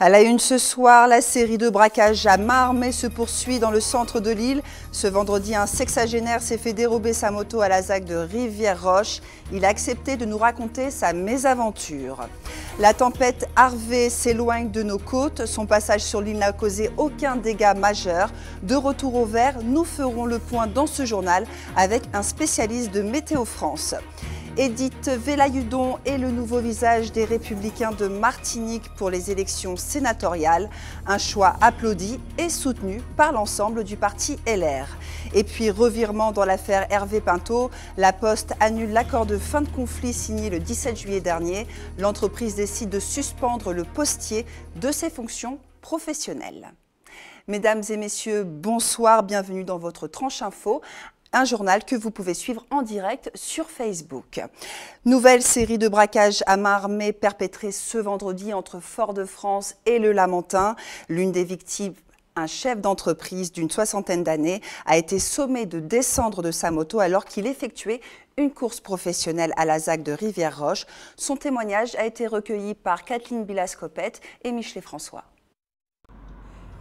À la une ce soir, la série de braquages à Marmé se poursuit dans le centre de l'île. Ce vendredi, un sexagénaire s'est fait dérober sa moto à la ZAC de Rivière-Roche. Il a accepté de nous raconter sa mésaventure. La tempête Harvey s'éloigne de nos côtes. Son passage sur l'île n'a causé aucun dégât majeur. De retour au vert, nous ferons le point dans ce journal avec un spécialiste de Météo France. Edith Velayudon est le nouveau visage des Républicains de Martinique pour les élections sénatoriales. Un choix applaudi et soutenu par l'ensemble du parti LR. Et puis revirement dans l'affaire Hervé Pinto, la Poste annule l'accord de fin de conflit signé le 17 juillet dernier. L'entreprise décide de suspendre le postier de ses fonctions professionnelles. Mesdames et messieurs, bonsoir, bienvenue dans votre tranche info un journal que vous pouvez suivre en direct sur Facebook. Nouvelle série de braquages à main perpétrée ce vendredi entre Fort-de-France et le Lamentin. L'une des victimes un chef d'entreprise d'une soixantaine d'années a été sommé de descendre de sa moto alors qu'il effectuait une course professionnelle à la ZAC de Rivière-Roche. Son témoignage a été recueilli par Kathleen Bilascopette et Michelet François.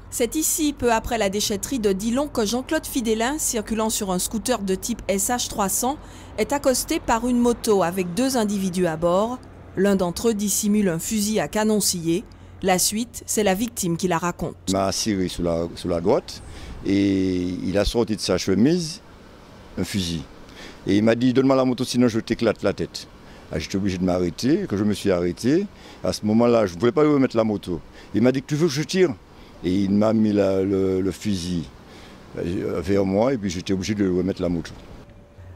C'est ici, peu après la déchetterie de Dillon, que Jean-Claude Fidelin, circulant sur un scooter de type SH300, est accosté par une moto avec deux individus à bord. L'un d'entre eux dissimule un fusil à canon scié. La suite, c'est la victime qui la raconte. Il m'a assuré sous la, sous la droite et il a sorti de sa chemise un fusil. Et il m'a dit Donne-moi la moto, sinon je t'éclate la tête. Ah, j'étais obligé de m'arrêter, que je me suis arrêté. À ce moment-là, je ne voulais pas lui remettre la moto. Il m'a dit Tu veux que je tire? Et il m'a mis le, fusil vers moi et puis j'étais obligé de remettre la moto.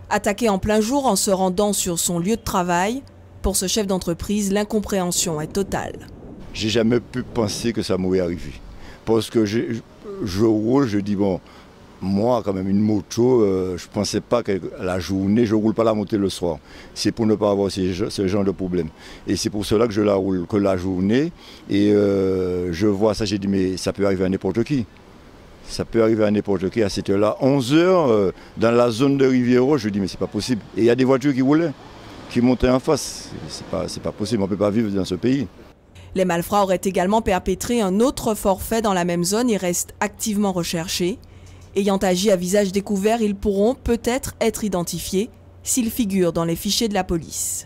Attaqué en plein jour en se rendant sur son lieu de travail, pour ce chef d'entreprise, l'incompréhension est totale. J'ai jamais pu penser que ça m'aurait arrivé. Parce que je, je roule, je dis bon, moi, quand même, une moto, euh, je ne pensais pas que la journée, je ne roule pas la moto le soir. C'est pour ne pas avoir ce genre de problème. Et c'est pour cela que je la roule que la journée. Et euh, je vois ça, j'ai dit, mais ça peut arriver à n'importe qui. Ça peut arriver à n'importe qui à cette heure-là. 11 heures, euh, dans la zone de Riviero, je dis, mais c'est pas possible. Et il y a des voitures qui roulaient, qui montaient en face. C'est pas, pas possible, on ne peut pas vivre dans ce pays. Les malfrats auraient également perpétré un autre forfait dans la même zone et restent activement recherchés. Ayant agi à visage découvert, ils pourront peut-être être identifiés s'ils figurent dans les fichiers de la police.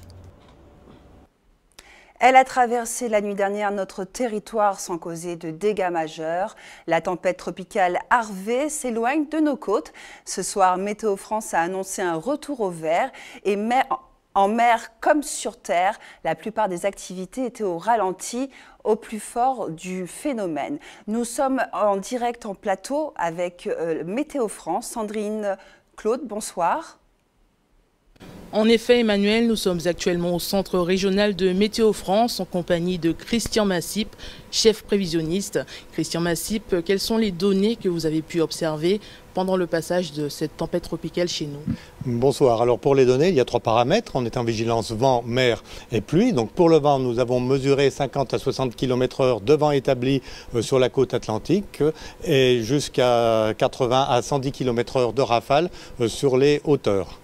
Elle a traversé la nuit dernière notre territoire sans causer de dégâts majeurs. La tempête tropicale Harvey s'éloigne de nos côtes. Ce soir, Météo France a annoncé un retour au vert et met en mer comme sur terre, la plupart des activités étaient au ralenti au plus fort du phénomène. Nous sommes en direct en plateau avec euh, Météo France. Sandrine Claude, bonsoir. En effet, Emmanuel, nous sommes actuellement au centre régional de Météo France en compagnie de Christian Massip, chef prévisionniste. Christian Massip, quelles sont les données que vous avez pu observer pendant le passage de cette tempête tropicale chez nous Bonsoir. Alors pour les données, il y a trois paramètres. On est en vigilance vent, mer et pluie. Donc pour le vent, nous avons mesuré 50 à 60 km heure de vent établi euh, sur la côte atlantique et jusqu'à 80 à 110 km heure de rafale euh, sur les hauteurs.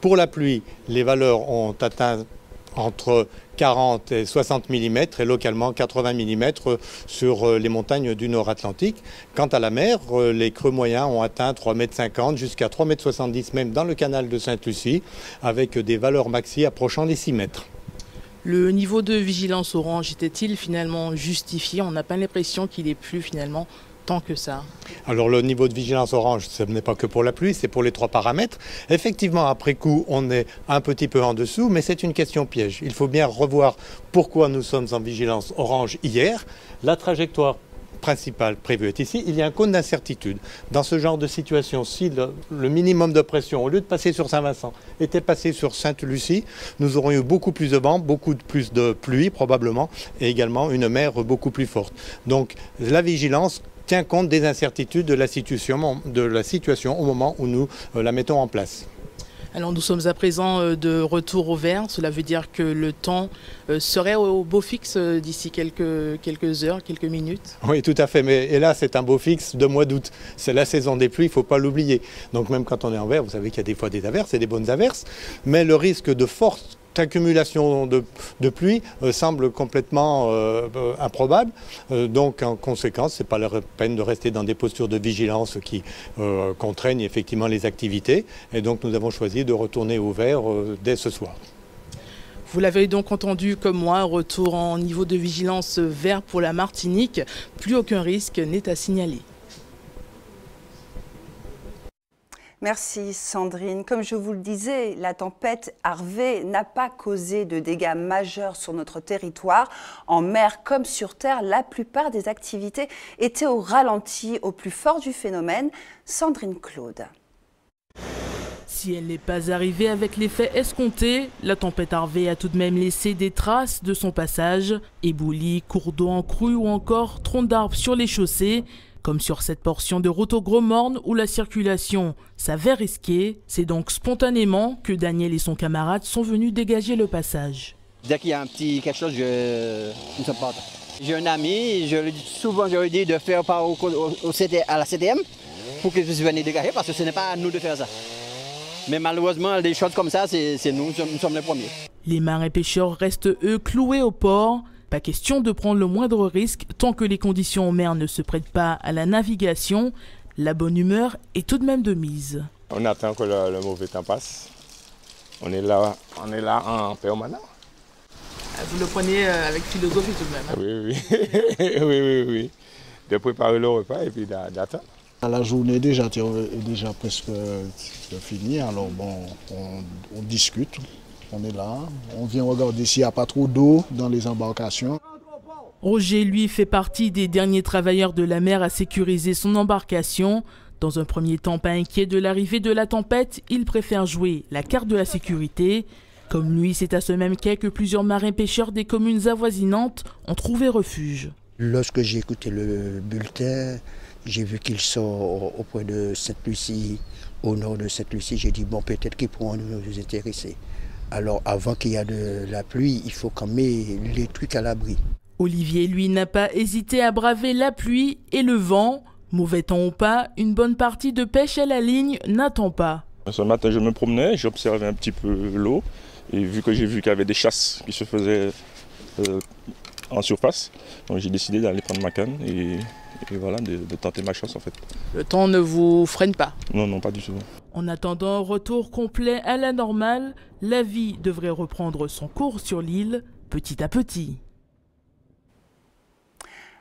Pour la pluie, les valeurs ont atteint entre 40 et 60 mm et localement 80 mm sur euh, les montagnes du nord Atlantique. Quant à la mer, euh, les creux moyens ont atteint 3,50 m jusqu'à 3,70 m même dans le canal de Sainte-Lucie avec des valeurs maxi approchant les 6 mètres. Le niveau de vigilance orange était-il finalement justifié? On n'a pas l'impression qu'il est plus finalement tant que ça Alors le niveau de vigilance orange, ce n'est pas que pour la pluie, c'est pour les trois paramètres. Effectivement, après coup, on est un petit peu en dessous, mais c'est une question piège. Il faut bien revoir pourquoi nous sommes en vigilance orange hier. La trajectoire principale prévue est ici, il y a un cône d'incertitude. Dans ce genre de situation, si le, minimum de pression, au lieu de passer sur Saint-Vincent, était passé sur Sainte-Lucie, nous aurions eu beaucoup plus de vent, beaucoup plus de pluie probablement, et également une mer beaucoup plus forte. Donc la vigilance tient compte des incertitudes de la situation, de la situation au moment où nous euh, la mettons en place. Alors nous sommes à présent euh, de retour au vert, cela veut dire que le temps euh, serait au beau fixe d'ici quelques, quelques heures, quelques minutes. Oui tout à fait, mais et là c'est un beau fixe de mois d'août, c'est la saison des pluies, il ne faut pas l'oublier. Donc même quand on est en vert, vous savez qu'il y a des fois des averses et des bonnes averses, mais le risque de force accumulation de, pluie euh, semble complètement euh, euh, improbable. donc en conséquence, ce n'est pas la peine de rester dans des postures de vigilance qui contraignent effectivement les activités. Et donc nous avons choisi de retourner au vert dès ce soir. Vous l'avez donc entendu comme moi, retour en niveau de vigilance vert pour la Martinique. Plus aucun risque n'est à signaler. Merci Sandrine. Comme je vous le disais, la tempête Harvey n'a pas causé de dégâts majeurs sur notre territoire. En mer comme sur terre, la plupart des activités étaient au ralenti au plus fort du phénomène. Sandrine Claude. Si elle n'est pas arrivée avec l'effet escompté, la tempête Harvey a tout de même laissé des traces de son passage. Éboulis, cours d'eau en crue ou encore troncs d'arbres sur les chaussées. Comme sur cette portion de route au Gros Morne où la circulation s'avère risquée, c'est donc spontanément que Daniel et son camarade sont venus dégager le passage. Dès qu'il y a un petit quelque chose, je ne sais pas. J'ai un ami, je lui dis, souvent je lui dis de faire part au, à la CDM pour qu'ils puissent venir dégager parce que ce n'est pas à nous de faire ça. Mais malheureusement, des choses comme ça, c'est nous, nous sommes les premiers. Les marins pêcheurs restent eux cloués au port pas question de prendre le moindre risque tant que les conditions en mer ne se prêtent pas à la navigation. La bonne humeur est tout de même de mise. On attend que le, mauvais temps passe. On est là, on est là en permanence. Ah, vous le prenez euh, avec philosophie tout de même. Hein oui, oui. oui, oui, oui. De préparer le repas et puis d'attendre. La journée déjà est déjà presque finie, alors bon, on discute, on est là, on vient regarder s'il n'y a pas trop d'eau dans les embarcations. Roger, lui, fait partie des derniers travailleurs de la mer à sécuriser son embarcation. Dans un premier temps pas inquiet de l'arrivée de la tempête, il préfère jouer la carte de la sécurité. Comme lui, c'est à ce même quai que plusieurs marins pêcheurs des communes avoisinantes ont trouvé refuge. Lorsque j'ai écouté le bulletin, j'ai vu qu'il sort au point de Sainte-Lucie, au nord de Sainte-Lucie. J'ai dit, bon, peut-être qu'ils pourront nous intéresser. Alors avant qu'il y ait de la pluie, il faut quand même les trucs à l'abri. Olivier, lui, n'a pas hésité à braver la pluie et le vent. Mauvais temps ou pas, une bonne partie de pêche à la ligne n'attend pas. Ce matin, je me promenais, j'observais un petit peu l'eau. Et vu que j'ai vu qu'il y avait des chasses qui se faisaient euh, en surface, donc j'ai décidé d'aller prendre ma canne et, voilà, de, de, tenter ma chance en fait. Le temps ne vous freine pas Non, non, pas du tout. En attendant un retour complet à la normale, la vie devrait reprendre son cours sur l'île petit à petit.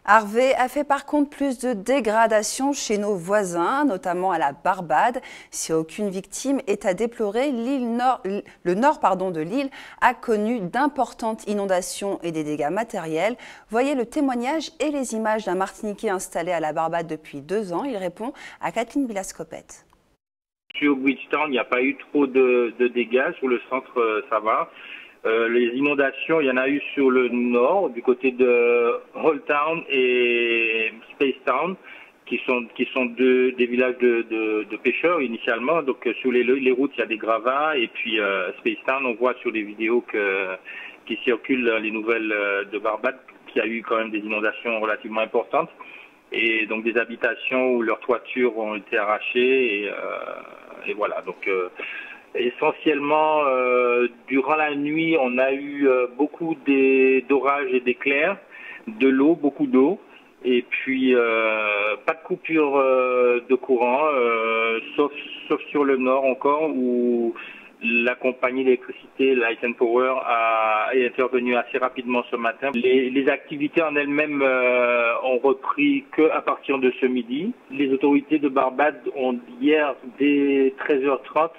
Harvey a fait par contre plus de dégradation chez nos voisins, notamment à la Barbade. Si aucune victime est à déplorer, le nord pardon, de l'île a connu d'importantes inondations et des dégâts matériels. Voyez le témoignage et les images d'un Martiniquais installé à la Barbade depuis deux ans. Il répond à Kathleen Bilascopette. Sur Bridgetown, il n'y a pas eu trop de, dégâts. Sur le centre, euh, ça va. Euh, les inondations, il y en a eu sur le nord, du côté de Town et Spacetown, qui sont qui sont deux des villages de, pêcheurs initialement. Donc euh, sur les, routes, il y a des gravats et puis euh, Spacetown, on voit sur les vidéos qui circulent les nouvelles de Barbade qu'il y a eu quand même des inondations relativement importantes et donc des habitations où leurs toitures ont été arrachées et, euh, et voilà. Donc euh, essentiellement euh, durant la nuit on a eu beaucoup d'orages et d'éclairs de l'eau beaucoup d'eau. Et puis pas de coupure de courant sauf sauf sur le nord encore où la compagnie d'électricité Light and Power a, est intervenue assez rapidement ce matin. Les, activités en elles-mêmes euh, ont repris que à partir de ce midi. Les autorités de Barbade ont hier dès 13h30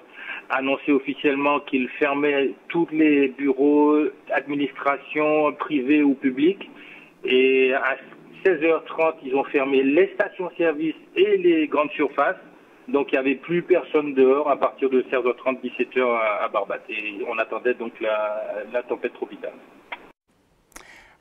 annoncé officiellement qu'ils fermaient tous les bureaux, administrations privées ou publiques. Et à 16h30, ils ont fermé les stations-service et les grandes surfaces. Donc il n'y avait plus personne dehors à partir de 16h30, 17h à, Barbate. Et on attendait donc la, tempête tropicale.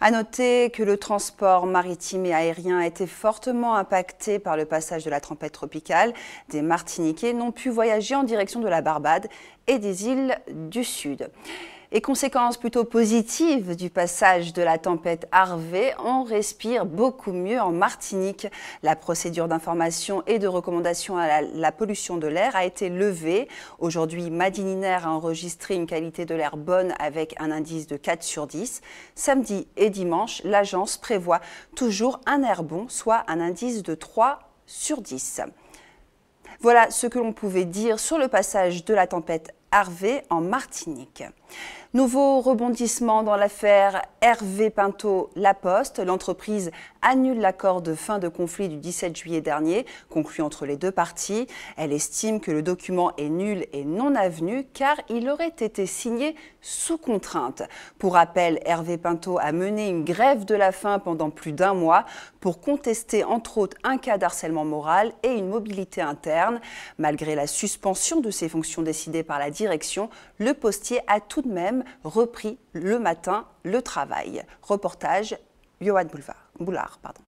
À noter que le transport maritime et aérien a été fortement impacté par le passage de la tempête tropicale. Des Martiniquais n'ont pu voyager en direction de la Barbade et des îles du Sud. Et conséquence plutôt positive du passage de la tempête Harvey, on respire beaucoup mieux en Martinique. La procédure d'information et de recommandation à la, pollution de l'air a été levée. Aujourd'hui, Madininer a enregistré une qualité de l'air bonne avec un indice de 4 sur 10. Samedi et dimanche, l'agence prévoit toujours un air bon, soit un indice de 3 sur 10. Voilà ce que l'on pouvait dire sur le passage de la tempête Harvey en Martinique. Nouveau rebondissement dans l'affaire Hervé Pinto La Poste. L'entreprise annule l'accord de fin de conflit du 17 juillet dernier, conclu entre les deux parties. Elle estime que le document est nul et non avenu car il aurait été signé sous contrainte. Pour rappel, Hervé Pinto a mené une grève de la faim pendant plus d'un mois pour contester entre autres un cas d'harcèlement moral et une mobilité interne. Malgré la suspension de ses fonctions décidées par la direction, le postier a tout de même repris le matin le travail. Reportage, Johan Boulard. Pardon.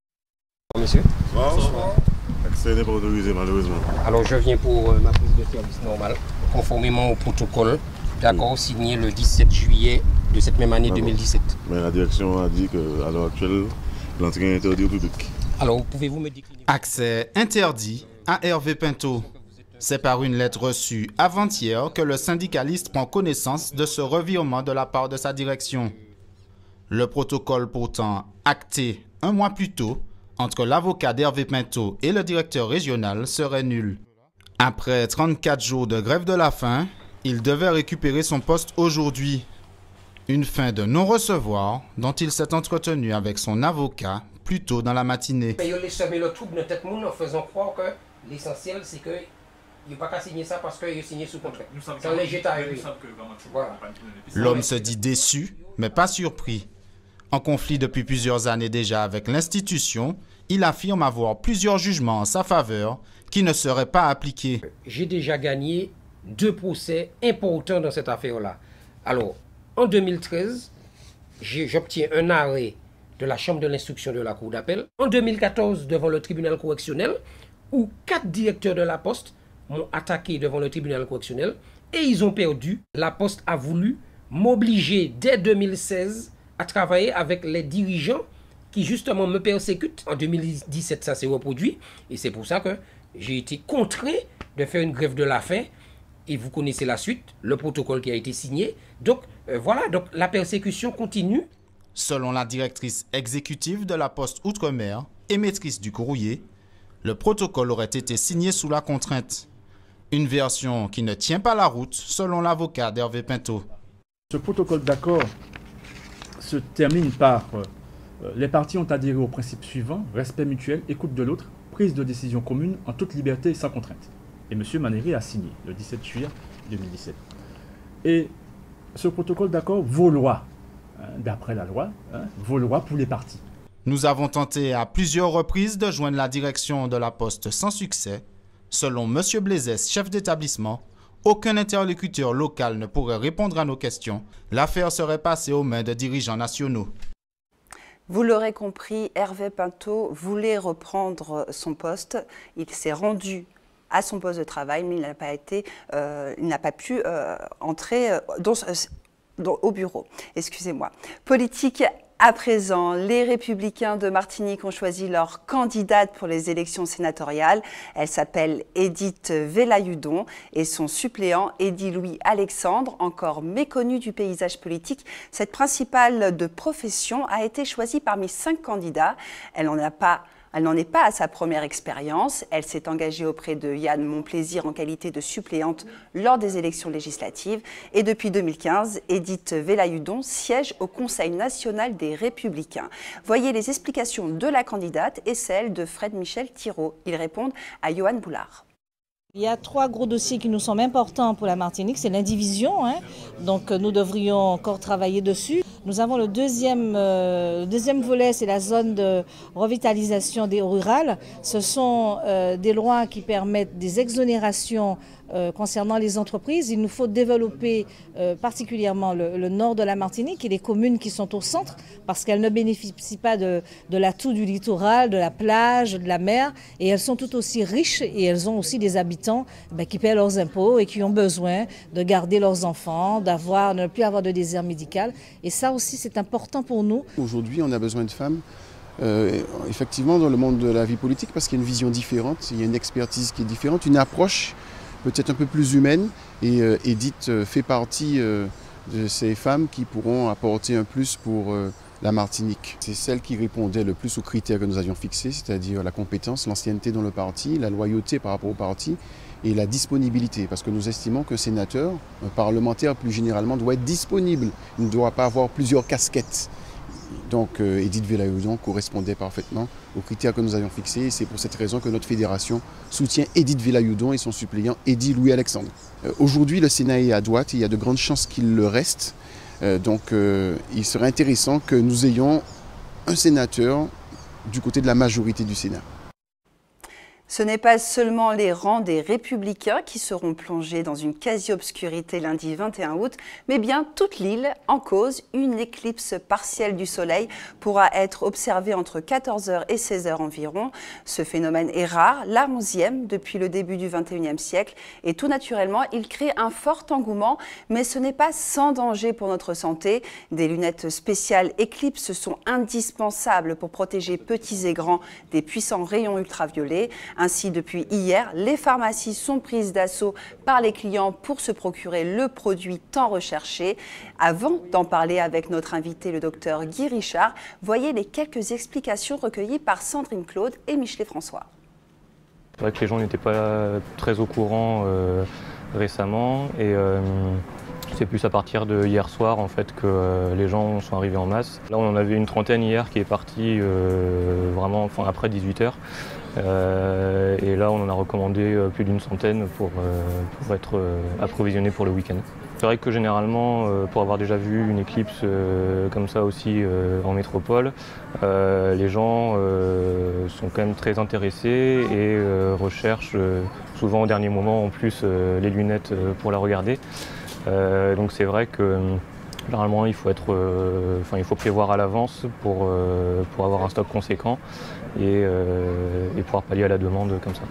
Monsieur Bonsoir. Accès n'est pas autorisé malheureusement. Alors je viens pour euh, ma prise de service normale, conformément au protocole, d'accord, signé le 17 juillet de cette même année 2017. Mais la direction a dit qu'à l'heure actuelle, l'entrée est interdite au public. Alors pouvez-vous me décliner? Accès interdit à Hervé Pinto. C'est par une lettre reçue avant-hier que le syndicaliste prend connaissance de ce revirement de la part de sa direction. Le protocole pourtant acté un mois plus tôt entre l'avocat d'Hervé Pinto et le directeur régional serait nul. Après 34 jours de grève de la faim, il devait récupérer son poste aujourd'hui. Une fin de non-recevoir dont il s'est entretenu avec son avocat plus tôt dans la matinée. Il pas qu'à signer ça parce qu'il signé sous contrat. L'homme se dit déçu, mais pas surpris. En conflit depuis plusieurs années déjà avec l'institution, il affirme avoir plusieurs jugements en sa faveur qui ne seraient pas appliqués. J'ai déjà gagné deux procès importants dans cette affaire-là. Alors, en 2013, j'obtiens un arrêt de la Chambre de l'instruction de la Cour d'appel. En 2014, devant le tribunal correctionnel, où quatre directeurs de la Poste m'ont attaqué devant le tribunal correctionnel et ils ont perdu. La Poste a voulu m'obliger dès 2016 à travailler avec les dirigeants qui justement me persécutent. En 2017, ça s'est reproduit et c'est pour ça que j'ai été contraint de faire une grève de la faim et vous connaissez la suite, le protocole qui a été signé. Donc euh, voilà, donc la persécution continue. Selon la directrice exécutive de la Poste Outre-mer, émettrice du courrier, le protocole aurait été signé sous la contrainte. Une version qui ne tient pas la route, selon l'avocat d'Hervé Pinto. Ce protocole d'accord se termine par euh, les parties ont adhéré au principe suivant respect mutuel, écoute de l'autre, prise de décision commune en toute liberté et sans contrainte. Et M. Maneri a signé le 17 juillet 2017. Et ce protocole d'accord vaut loi, hein, d'après la loi, hein, vaut loi pour les parties. Nous avons tenté à plusieurs reprises de joindre la direction de la Poste sans succès Selon M. Blaisès, chef d'établissement, aucun interlocuteur local ne pourrait répondre à nos questions. L'affaire serait passée aux mains de dirigeants nationaux. Vous l'aurez compris, Hervé Pinto voulait reprendre son poste. Il s'est rendu à son poste de travail, mais il n'a pas, euh, pas pu euh, entrer euh, au bureau. Excusez-moi. Politique à présent, les républicains de Martinique ont choisi leur candidate pour les élections sénatoriales. Elle s'appelle Edith Velayudon et son suppléant Edith Louis Alexandre, encore méconnu du paysage politique. Cette principale de profession a été choisie parmi cinq candidats. Elle n'en a pas elle n'en est pas à sa première expérience. Elle s'est engagée auprès de Yann Monplaisir en qualité de suppléante lors des élections législatives. Et depuis 2015, Edith Velayudon siège au Conseil national des Républicains. Voyez les explications de la candidate et celles de Fred Michel Thiraud. Ils répondent à Johan Boulard. Il y a trois gros dossiers qui nous semblent importants pour la Martinique. C'est l'indivision, hein. donc nous devrions encore travailler dessus. Nous avons le deuxième, euh, deuxième volet, c'est la zone de revitalisation des rurales. Ce sont euh, des lois qui permettent des exonérations euh, concernant les entreprises. Il nous faut développer particulièrement le, nord de la Martinique et les communes qui sont au centre parce qu'elles ne bénéficient pas de, l'atout du littoral, de la plage, de la mer et elles sont tout aussi riches et elles ont aussi des habitants ben, qui paient leurs impôts et qui ont besoin de garder leurs enfants, d'avoir, ne plus avoir de désert médical. Et ça aussi, c'est important pour nous. Aujourd'hui, on a besoin de femmes. Euh, effectivement, dans le monde de la vie politique, parce qu'il y a une vision différente, il y a une expertise qui est différente, une approche peut-être un peu plus humaine. Et euh, Edith euh, fait partie euh, de ces femmes qui pourront apporter un plus pour la Martinique. C'est celle qui répondait le plus aux critères que nous avions fixés, c'est-à-dire la compétence, l'ancienneté dans le parti, la loyauté par rapport au parti et la disponibilité, parce que nous estimons qu'un sénateur, un parlementaire plus généralement, doit être disponible. Il ne doit pas avoir plusieurs casquettes. Donc Edith Velayoudon correspondait parfaitement aux critères que nous avions fixés. C'est pour cette raison que notre fédération soutient Edith Villayoudon et son suppléant Edith Louis-Alexandre. Euh, aujourd'hui, le Sénat est à droite et il y a de grandes chances qu'il le reste. Euh, donc euh, il serait intéressant que nous ayons un sénateur du côté de la majorité du Sénat. Ce n'est pas seulement les rangs des républicains qui seront plongés dans une quasi-obscurité lundi 21 août, mais bien toute l'île en cause. Une éclipse partielle du Soleil pourra être observée entre 14h et 16h environ. Ce phénomène est rare, la 11e depuis le début du 21e siècle, et tout naturellement, il crée un fort engouement, mais ce n'est pas sans danger pour notre santé. Des lunettes spéciales éclipse sont indispensables pour protéger petits et grands des puissants rayons ultraviolets. Ainsi, depuis hier, les pharmacies sont prises d'assaut par les clients pour se procurer le produit tant recherché. Avant d'en parler avec notre invité, le docteur Guy Richard, voyez les quelques explications recueillies par Sandrine Claude et Michelet François. C'est vrai que les gens n'étaient pas très au courant euh, récemment et euh, c'est plus à partir de hier soir en fait que euh, les gens sont arrivés en masse. Là on en avait une trentaine hier qui est partie vraiment enfin, après 18h. Euh, et là, on en a recommandé euh, plus d'une centaine pour, euh, être approvisionnés pour le week-end. C'est vrai que généralement, pour avoir déjà vu une éclipse comme ça aussi en métropole, les gens sont quand même très intéressés et recherchent souvent au dernier moment en plus les lunettes pour la regarder. donc c'est vrai que Généralement, il faut, être, il faut prévoir à l'avance pour avoir un stock conséquent euh, et, pouvoir pallier à la demande comme ça.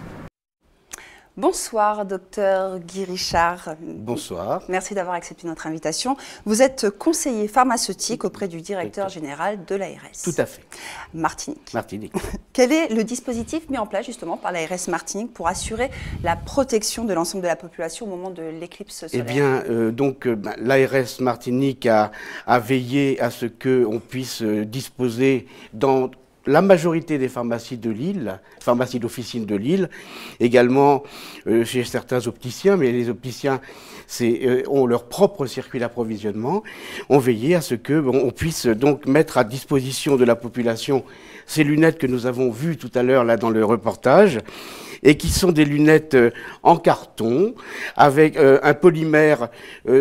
Bonsoir, docteur Guy Richard. Bonsoir. Merci d'avoir accepté notre invitation. Vous êtes conseiller pharmaceutique auprès du directeur général de l'ARS. Tout à fait. Martinique. Martinique. Quel est le dispositif mis en place justement par l'ARS Martinique pour assurer la protection de l'ensemble de la population au moment de l'éclipse solaire? Eh bien, euh, donc euh, ben, l'ARS Martinique a, a, veillé à ce qu'on puisse disposer dans la majorité des pharmacies de Lille, pharmacies d'officine de Lille, également euh, chez certains opticiens, mais les opticiens euh, ont leur propre circuit d'approvisionnement, ont veillé à ce que on puisse donc mettre à disposition de la population ces lunettes que nous avons vues tout à l'heure là dans le reportage et qui sont des lunettes euh, en carton avec un polymère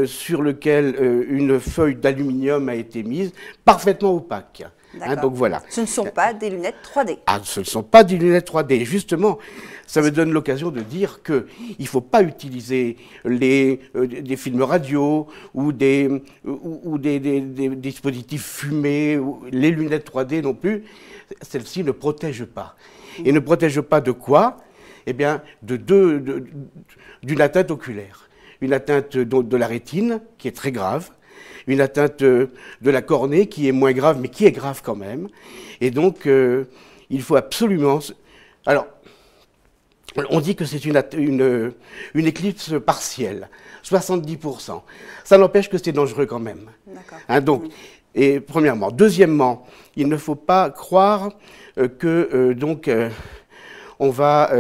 sur lequel une feuille d'aluminium a été mise, parfaitement opaque. Hein, donc voilà. Ce ne sont pas des lunettes 3D. Ah, ce ne sont pas des lunettes 3D. Justement, ça me donne l'occasion de dire qu'il ne faut pas utiliser les, euh, des films radio ou des, ou, des, dispositifs fumés, ou les lunettes 3D non plus. Celles-ci ne protègent pas. Et ne protègent pas de quoi? Eh bien, de deux, d'une atteinte oculaire. Une atteinte de la rétine, qui est très grave, une atteinte euh, de la cornée qui est moins grave, mais qui est grave quand même. Et donc, euh, il faut absolument... Alors, on dit que c'est une, une, éclipse partielle, 70%. Ça n'empêche que c'est dangereux quand même. Hein, donc, et premièrement. Deuxièmement, il ne faut pas croire euh, que donc on va,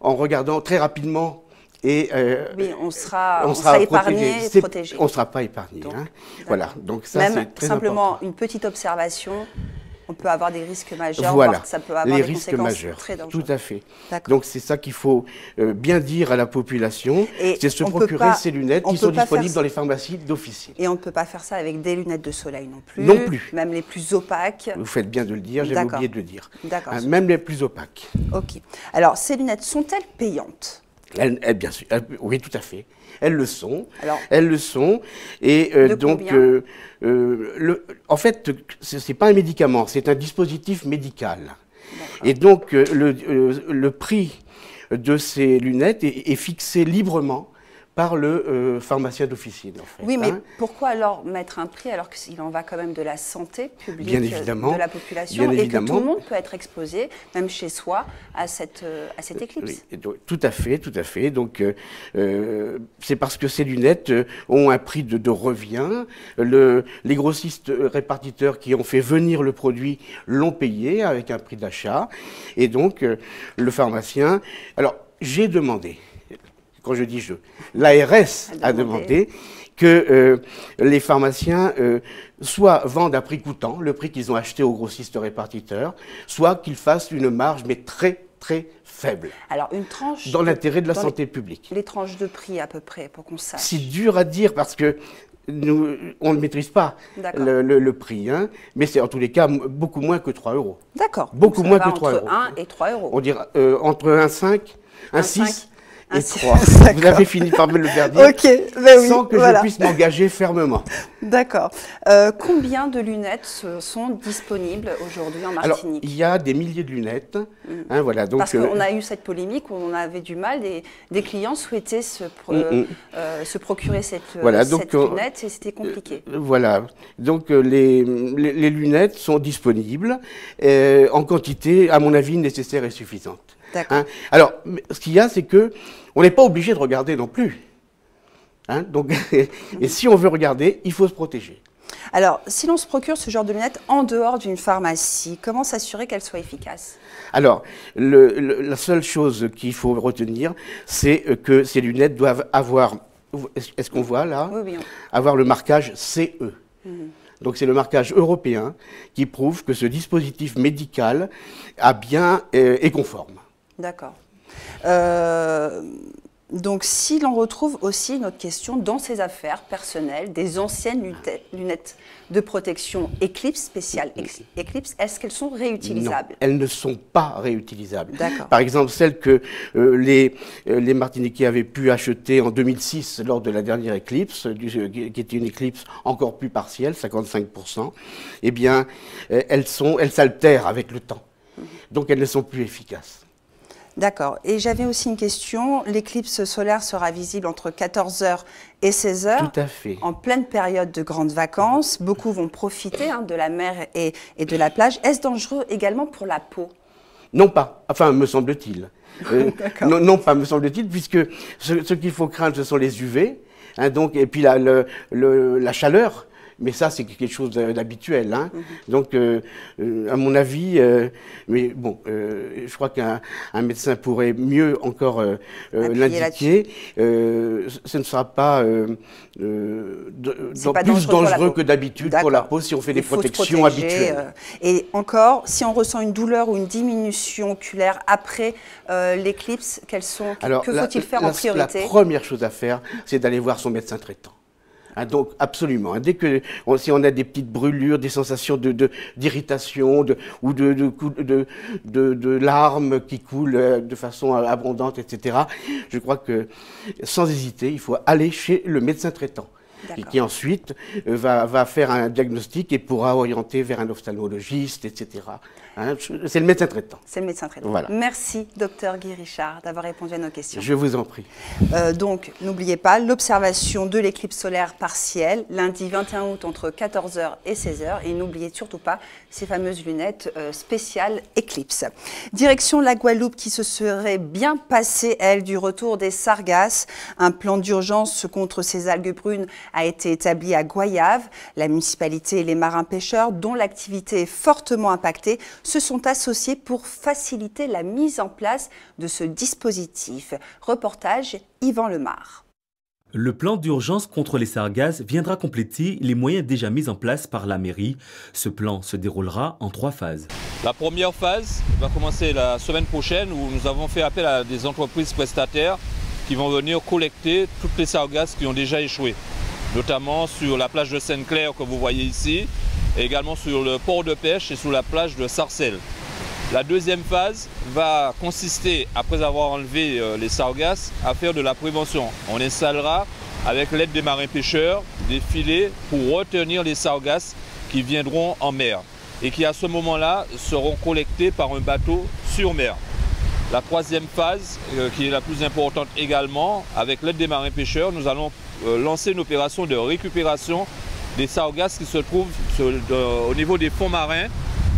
en regardant très rapidement et euh, oui, on sera, on, sera, épargné, On ne sera pas épargné. hein. Voilà. Donc ça, Même simplement une petite observation. on peut avoir des risques majeurs, Voilà, ça peut avoir les des risques conséquences majeurs. très dangereuses. Tout à fait. Donc c'est ça qu'il faut euh, bien dire à la population, Et c'est se procurer pas- ces lunettes qui sont disponibles dans les pharmacies d'officine. Et on ne peut pas faire ça avec des lunettes de soleil non plus. Non plus. Même les plus opaques. Vous faites bien de le dire, j'avais oublié de le dire. D'accord. Hein, même les plus opaques. Ok. Alors, ces lunettes sont-elles payantes? Elles, elles, bien sûr, elles- oui, tout à fait. Elles le sont. Alors, elles le sont. Et euh, donc, euh, euh, le, en fait, ce n'est pas un médicament, c'est un dispositif médical. Et donc, le, le prix de ces lunettes est, est fixé librement par le euh, pharmacien d'officine. En fait, Oui, mais hein. pourquoi alors mettre un prix alors qu'il en va quand même de la santé publique Bien euh, évidemment. de la population Bien et que tout le monde peut être exposé, même chez soi, à cette, euh, à cette éclipse? Oui, et donc, tout à fait, tout à fait. Donc, euh, euh, c'est parce que ces lunettes euh, ont un prix de, de revient. Le, les grossistes euh, répartiteurs qui ont fait venir le produit l'ont payé avec un prix d'achat. Et donc, euh, le pharmacien. Alors, j'ai demandé, quand je dis je, l'ARS a demandé que euh, les pharmaciens euh, soit vendent à prix coûtant, le prix qu'ils ont acheté aux grossistes répartiteurs, soit qu'ils fassent une marge, mais très, très faible. Alors, une tranche. Dans l'intérêt de la santé les- publique. Les tranches de prix à peu près, pour qu'on sache. C'est dur à dire parce que nous, on ne maîtrise pas le, le- le prix, hein, mais c'est en tous les cas beaucoup moins que 3 euros. D'accord. Beaucoup Donc, ça moins va que 3 entre euros. 1 et 3 euros. On dirait euh, entre 1,5, 1,6 un et six. 3. Vous avez fini par me le faire dire. Ben oui, sans que voilà. je puisse m'engager fermement. D'accord. Euh, combien de lunettes sont disponibles aujourd'hui en Alors, Martinique il y a des milliers de lunettes. hein, voilà, donc, Parce euh, qu'on a eu cette polémique où on avait du mal, des, des clients souhaitaient se, pro- Mm, mm. euh, se procurer cette, euh, Voilà, cette donc, euh, lunette et c'était compliqué. Voilà. Donc euh, les, les- les lunettes sont disponibles euh, en quantité, à mon avis, nécessaire et suffisante. Hein. Alors, ce qu'il y a, c'est que on n'est pas obligé de regarder non plus. Hein, donc, et si on veut regarder, il faut se protéger. Alors, si l'on se procure ce genre de lunettes en dehors d'une pharmacie, comment s'assurer qu'elles soient efficaces? Alors, le- le- la seule chose qu'il faut retenir, c'est euh, que ces lunettes doivent avoir, est-ce qu'on voit là? Oui, oui, on- Avoir le marquage CE. Mhm. Donc c'est le marquage européen qui prouve que ce dispositif médical a bien euh, est conforme. D'accord. Euh, donc, si l'on retrouve aussi une autre question dans ses affaires personnelles, des anciennes lunettes, de protection Eclipse, spéciales Ex- Eclipse, est-ce qu'elles sont réutilisables? Non, elles ne sont pas réutilisables. Par exemple, celles que euh, les, euh, les Martiniquais avaient pu acheter en 2006 lors de la dernière éclipse, du- qui était une éclipse encore plus partielle, 55%, eh bien, euh, elles sont, elles s'altèrent avec le temps. Donc elles ne sont plus efficaces. D'accord. Et j'avais aussi une question. L'éclipse solaire sera visible entre 14h et 16h. Tout à fait. En pleine période de grandes vacances. Beaucoup vont profiter hein, de la mer et, et de la plage. Est-ce dangereux également pour la peau? Non pas, enfin me semble-t-il. Euh, non, non pas me semble-t-il, puisque ce, ce qu'il faut craindre, ce sont les UV, hein, donc, et puis la, le- le- la chaleur. Mais ça, c'est quelque chose d'habituel. Hein. Mhm. Donc, euh, euh, à mon avis, euh, mais bon, euh, je crois qu'un un médecin pourrait mieux encore euh, euh, l'indiquer. Ce- ne sera pas euh, euh, dans- plus dangereux que d'habitude pour la peau si on fait Il des protections protéger, habituelles. et encore, si on ressent une douleur ou une diminution oculaire après euh, l'éclipse, quelles sont, Alors, que faut-il faire la, en priorité? La première chose à faire, c'est d'aller voir son médecin traitant. Hein, donc, absolument. hein, dès que, on- si on a des petites brûlures, des sensations de, d'irritation de, ou de, de, cou- de, de- de larmes qui coulent euh, de façon euh, abondante, etc., je crois que, sans hésiter, il faut aller chez le médecin traitant. Et qui ensuite euh, va, va faire un diagnostic et pourra orienter vers un ophtalmologiste, etc. Hein, c'est le médecin traitant. C'est le médecin traitant. Voilà. Merci, docteur Guy Richard, d'avoir répondu à nos questions. Je vous en prie. Euh, donc, n'oubliez pas l'observation de l'éclipse solaire partielle, lundi 21 août entre 14h et 16h. Et n'oubliez surtout pas ces fameuses lunettes euh, spéciales éclipse. Direction la Guadeloupe qui se serait bien passée, elle, du retour des sargasses. Un plan d'urgence contre ces algues brunes a été établi à Goyave. La municipalité et les marins-pêcheurs, dont l'activité est fortement impactée, se sont associés pour faciliter la mise en place de ce dispositif. Reportage Yvan Lemar. Le plan d'urgence contre les sargasses viendra compléter les moyens déjà mis en place par la mairie. Ce plan se déroulera en trois phases. La première phase va commencer la semaine prochaine où nous avons fait appel à des entreprises prestataires qui vont venir collecter toutes les sargasses qui ont déjà échoué, notamment sur la plage de Sainte-Claire que vous voyez ici, également sur le port de pêche et sur la plage de Sarcelles. La deuxième phase va consister, après avoir enlevé euh, les sargasses, à faire de la prévention. On installera, avec l'aide des marins pêcheurs, des filets pour retenir les sargasses qui viendront en mer et qui à ce moment-là seront collectés par un bateau sur mer. La troisième phase, euh, qui est la plus importante également, avec l'aide des marins pêcheurs, nous allons euh, lancer une opération de récupération des sargasses qui se trouvent au niveau des fonds marins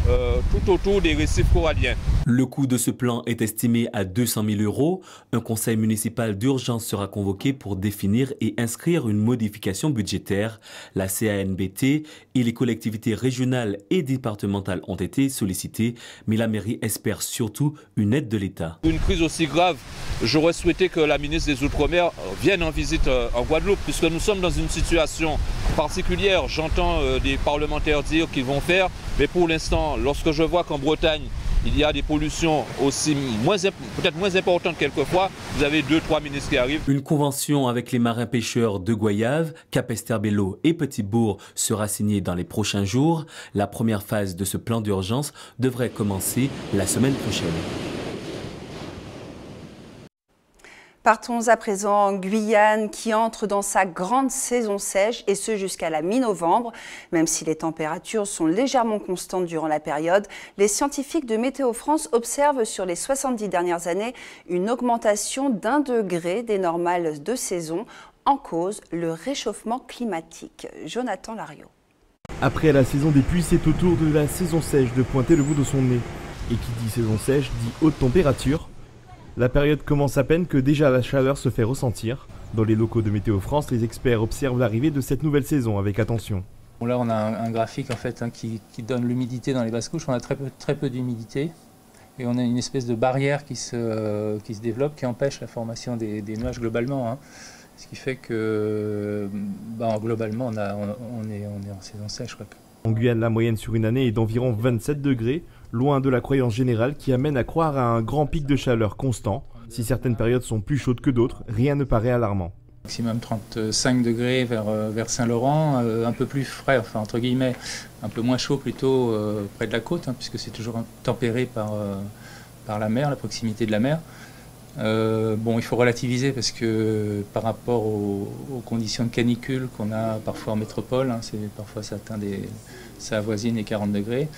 euh, tout autour des récifs coralliens. Le coût de ce plan est estimé à 200 000 euros. Un conseil municipal d'urgence sera convoqué pour définir et inscrire une modification budgétaire. La CANBT et les collectivités régionales et départementales ont été sollicitées, mais la mairie espère surtout une aide de l'État. Une crise aussi grave, j'aurais souhaité que la ministre des Outre-mer vienne en visite euh, en Guadeloupe, puisque nous sommes dans une situation particulière. J'entends euh, des parlementaires dire qu'ils vont faire, mais pour l'instant, lorsque je vois qu'en Bretagne, il y a des pollutions aussi peut-être moins importantes quelquefois. Vous avez deux, trois ministres qui arrivent. Une convention avec les marins pêcheurs de Goyave, Cap-Esterbello et Petit-Bourg sera signée dans les prochains jours. La première phase de ce plan d'urgence devrait commencer la semaine prochaine. Partons à présent en Guyane qui entre dans sa grande saison sèche et ce jusqu'à la mi-novembre. Même si les températures sont légèrement constantes durant la période, les scientifiques de Météo France observent sur les 70 dernières années une augmentation d'un degré des normales de saison en cause le réchauffement climatique. Jonathan Lario. Après la saison des pluies, c'est au tour de la saison sèche de pointer le bout de son nez. Et qui dit saison sèche dit haute température, la période commence à peine que déjà la chaleur se fait ressentir. Dans les locaux de Météo France, les experts observent l'arrivée de cette nouvelle saison avec attention. là, on a un, graphique en fait hein, qui, donne l'humidité dans les basses couches. On a très peu, très peu d'humidité et on a une espèce de barrière qui se, qui se développe qui empêche la formation des, nuages globalement. Hein. Ce qui fait que bah, globalement, on, on, est, on, est, en saison sèche. En Guyane, la moyenne sur une année est d'environ 27 degrés loin de la croyance générale qui amène à croire à un grand pic de chaleur constant. Si certaines périodes sont plus chaudes que d'autres, rien ne paraît alarmant. Maximum 35 degrés vers, euh, Saint-Laurent, euh, un peu plus frais, enfin entre guillemets, un peu moins chaud plutôt euh, près de la côte, hein, puisque c'est toujours tempéré par, la mer, la proximité de la mer. bon, il faut relativiser parce que par rapport aux, conditions de canicule qu'on a parfois en métropole, hein, parfois ça atteint des, ça avoisine les 40 degrés.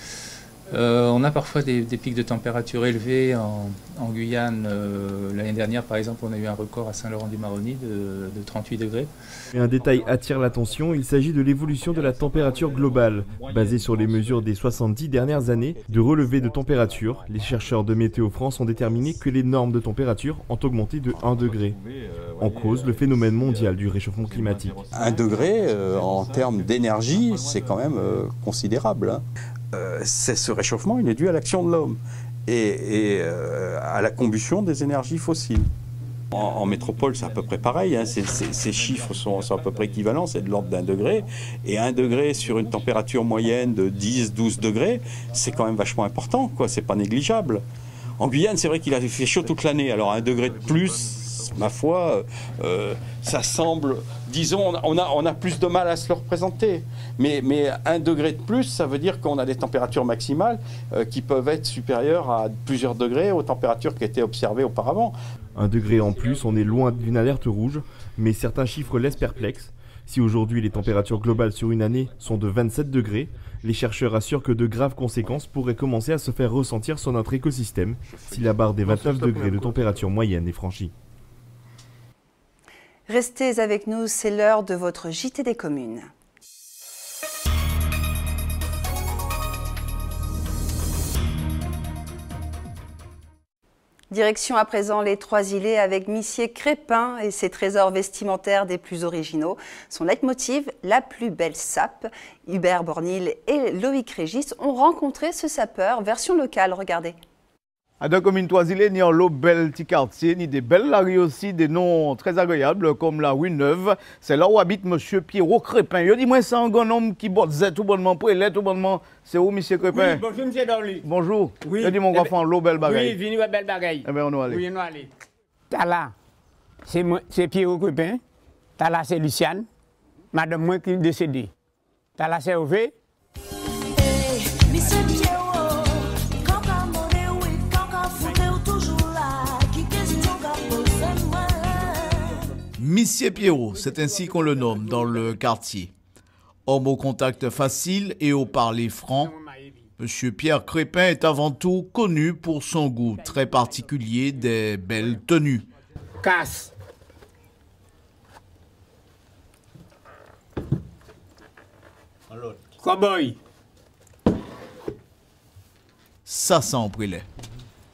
Euh, on a parfois des, pics de température élevés en, Guyane. Euh, l'année dernière, par exemple, on a eu un record à Saint-Laurent-du-Maroni de, 38 degrés. un détail attire l'attention, il s'agit de l'évolution de la température globale. Basée sur les mesures des 70 dernières années de relevé de température, les chercheurs de Météo France ont déterminé que les normes de température ont augmenté de 1 degré. En cause, le phénomène mondial du réchauffement climatique. 1 degré, euh, en termes d'énergie, c'est quand même considérable. Hein. Euh, c'est ce réchauffement, il est dû à l'action de l'homme et, euh, à la combustion des énergies fossiles. En, métropole, c'est à peu près pareil. Hein. ces chiffres sont, à peu près équivalents, c'est de l'ordre d'un degré. Et un degré sur une température moyenne de 10-12 degrés, c'est quand même vachement important, quoi. C'est pas négligeable. En Guyane, c'est vrai qu'il a fait chaud toute l'année. Alors un degré de plus, ma foi, euh, ça semble, disons, on a, on a plus de mal à se le représenter. Mais, mais un degré de plus, ça veut dire qu'on a des températures maximales euh, qui peuvent être supérieures à plusieurs degrés aux températures qui étaient observées auparavant. Un degré en plus, on est loin d'une alerte rouge, mais certains chiffres laissent perplexes. Si aujourd'hui les températures globales sur une année sont de 27 degrés, les chercheurs assurent que de graves conséquences pourraient commencer à se faire ressentir sur notre écosystème si la barre des 29 degrés de température moyenne est franchie. Restez avec nous, c'est l'heure de votre JT des communes. Direction à présent les trois îlets avec Missier Crépin et ses trésors vestimentaires des plus originaux. Son leitmotiv, la plus belle sape. Hubert Bornil et Loïc Régis ont rencontré ce sapeur, version locale, regardez. À la commune Toisilé, il y a un bel petit quartier, ni des belles laries aussi, des noms très agréables comme la rue Neuve. C'est là où habite M. Pierrot Crépin. Il dit, moi, c'est un grand homme qui botte tout bonnement, est tout bonnement. C'est où, M. Crépin? Oui, Bonjour, M. Dorly. Bonjour. Oui. Il dit, mon grand enfant, l'eau belle bagaille. Oui, venez, belle bagaille. Eh bien, on va aller. Oui, on va aller. T'as là, c'est Pierrot Crépin. T'as là, c'est Luciane. Madame, moi qui est décédée. T'as là, c'est Ové. Monsieur Pierrot, c'est ainsi qu'on le nomme dans le quartier. Homme au contact facile et au parler franc, Monsieur Pierre Crépin est avant tout connu pour son goût très particulier des belles tenues. Casse. Cowboy. Ça sent brûlé.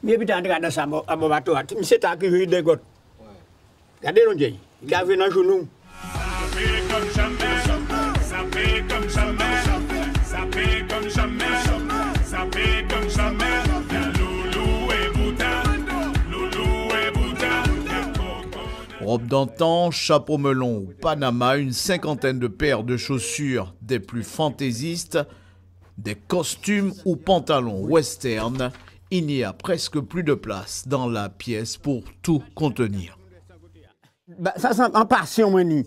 Mais putain, regarde ça, à mon bateau. C'est un qui des gouttes. Regardez l'on il a venu un genou. Robe d'antan, chapeau melon ou Panama, une cinquantaine de paires de chaussures des plus fantaisistes, des costumes ou pantalons western, il n'y a presque plus de place dans la pièce pour tout contenir. Ba, sa san an pasyon mwen ni.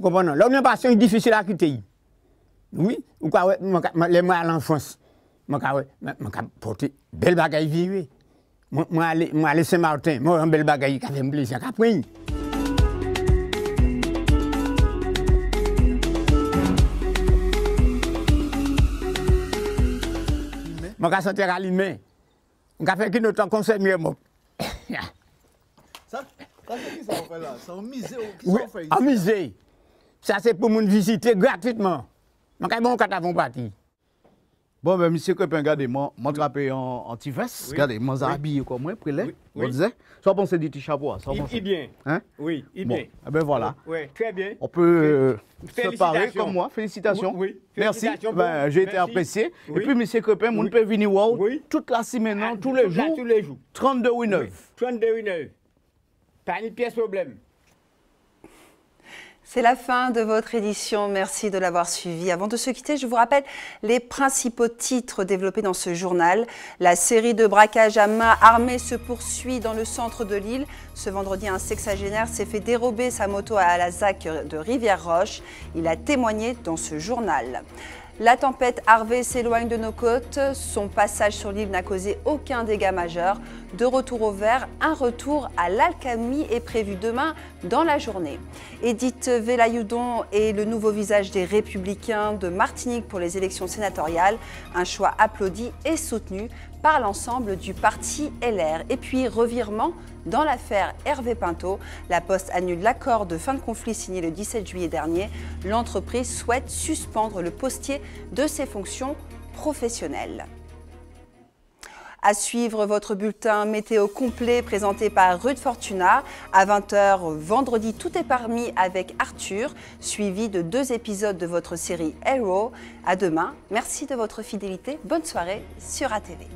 Kompon nan. Lò mwen pasyon yi difisil akite yi. Oui, ou kwa wè, lè mwen al enfans. Mwen ka wè, mwen ka pote bel bagay viwe. Mwen ale, mwen ale Saint-Martin, mwen an bel bagay yi ka fèm plesyan ka pwen yi. Mwen ka sante rali men. Mwen ka fè ki nou tan konser mwen mwen. Musée. Ça, c'est pour nous visiter gratuitement. Donc, bon, quand avons parti. Bon, ben, monsieur Crépin, regardez, moi, moi, drapé en, en veste Regardez, moi, oui. habillé comme moi. Oui. Vous disiez Soit pensez du petit chapeau. Ça il, bien. Hein? Oui, il bien. Eh ben voilà. Oui, très bien. On peut euh, se parler comme moi. Félicitations. Oui, Merci. Ben, J'ai été apprécié. Et puis, monsieur Crépin, on peut venir voir toute la semaine, ah, tous les jours. Tous les jours. 32 ou 9. 32 ou 9. Pas une pièce problème. C'est la fin de votre édition. Merci de l'avoir suivi. Avant de se quitter, je vous rappelle les principaux titres développés dans ce journal. La série de braquages à main armée se poursuit dans le centre de l'île. Ce vendredi, un sexagénaire s'est fait dérober sa moto à la ZAC de Rivière-Roche. Il a témoigné dans ce journal. La tempête Harvey s'éloigne de nos côtes. Son passage sur l'île n'a causé aucun dégât majeur. De retour au vert, un retour à l'alcalmie est prévu demain dans la journée. Edith Velayoudon est le nouveau visage des Républicains de Martinique pour les élections sénatoriales. Un choix applaudi et soutenu par l'ensemble du parti LR. Et puis revirement dans l'affaire Hervé Pinto. La Poste annule l'accord de fin de conflit signé le 17 juillet dernier. L'entreprise souhaite suspendre le postier de ses fonctions professionnelles. À suivre votre bulletin météo complet présenté par Ruth Fortuna. À 20h vendredi, tout est parmi avec Arthur, suivi de deux épisodes de votre série Arrow. À demain. Merci de votre fidélité. Bonne soirée sur ATV.